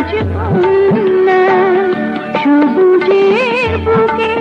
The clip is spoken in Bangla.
আজ কন্যা সবুজের বুকে